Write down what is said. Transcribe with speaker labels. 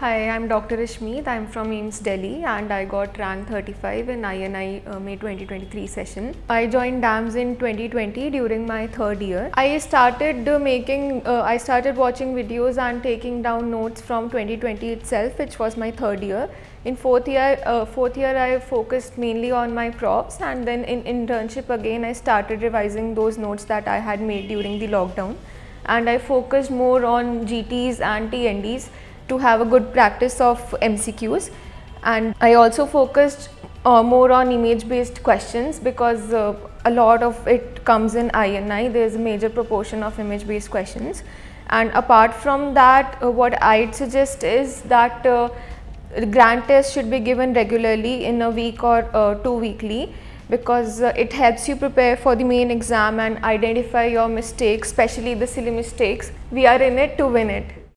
Speaker 1: Hi, I'm Dr. Ishmeet. I'm from AIIMS Delhi and I got rank 35 in INI uh, May 2023 session. I joined DAMS in 2020 during my third year. I started uh, making, uh, I started watching videos and taking down notes from 2020 itself, which was my third year. In fourth year, uh, fourth year I focused mainly on my props and then in internship again I started revising those notes that I had made during the lockdown and I focused more on GTs and TNDs to have a good practice of MCQs and I also focused uh, more on image based questions because uh, a lot of it comes in INI there is a major proportion of image based questions. And apart from that uh, what I'd suggest is that uh, grand tests should be given regularly in a week or uh, two weekly because uh, it helps you prepare for the main exam and identify your mistakes especially the silly mistakes. We are in it to win it